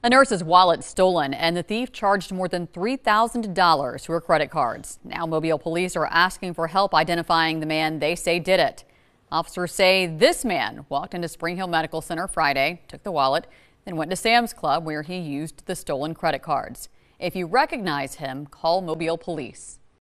A nurse's wallet stolen and the thief charged more than $3,000 to her credit cards. Now Mobile police are asking for help identifying the man they say did it. Officers say this man walked into Spring Hill Medical Center Friday, took the wallet, then went to Sam's Club where he used the stolen credit cards. If you recognize him, call Mobile police.